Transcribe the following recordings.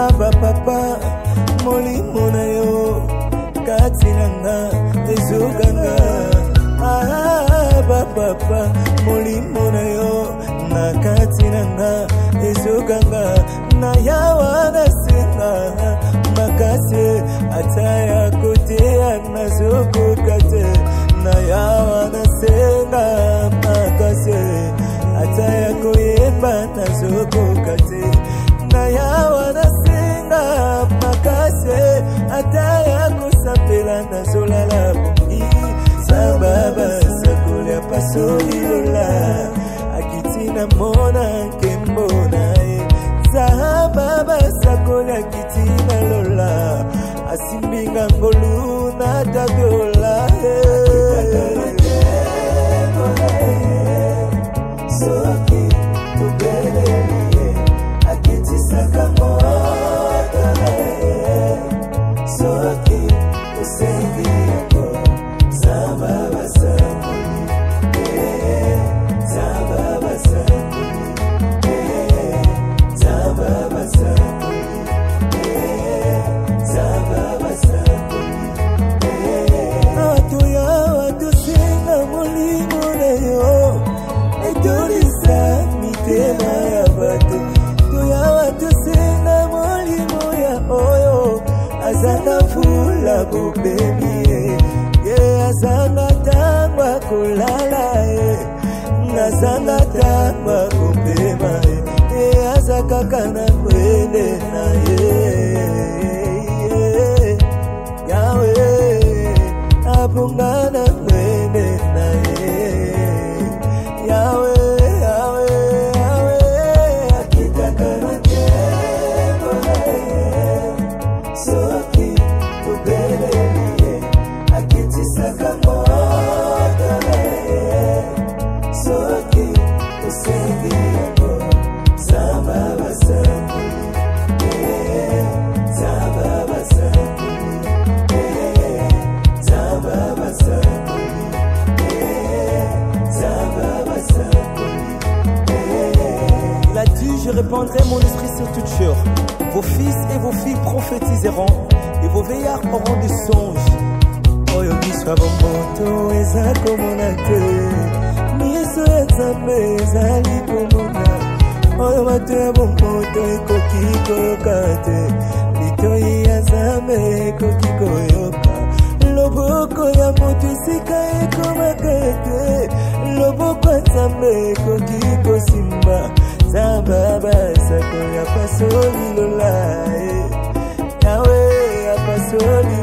na bapapa molimo na yo kati na nga ezokanga ah, bapapa molimo na yo na kati na nga ezokanga na yawa nasenga makasi ata ya koteya nazokoka te na yawa nasenga makasi ata ya koyeba nazokoka te ata ya kosapela nazolala boki sababa sakoli ya pasolilola akiti na mona nkembo na ye sababa sakoli akiti na lola asimbinga ngolu na tabio oyo azaka fula bobebi ye ye azanga ntango akolala ye nazanga ntango akopema ye ye aza kaka na kwende na ye yawe apunga na kwe je répandrai mon esprit sur toute chair. Vos fils et vos filles prophétiseront, et vos veillards auront des songes. miso ya nzambe ezali komona oyo bato ya bomoto ekoki koyoka te litoi ya nzambe ekoki koyoka loboko ya moto esika ekomaka te loboko ya nzambe ekoki kosimba zamba basako ya pasoli lola yawe ya pasoli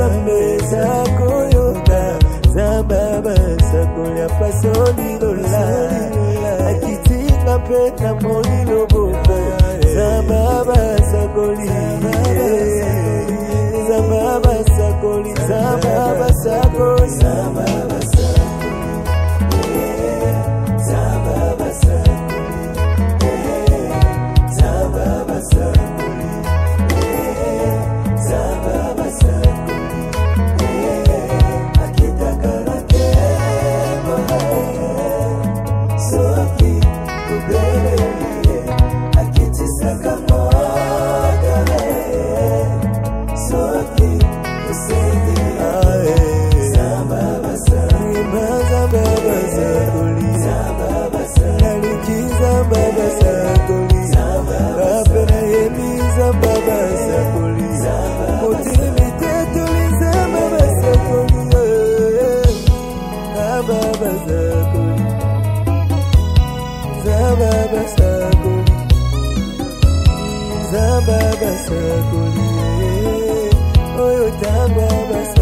nzambe za koyoka zamba basakola pasoli lola akitika mpe na moni loboko zamba basakoli zamba basakoli zamba basakoli baba basakoli oyo tamba basa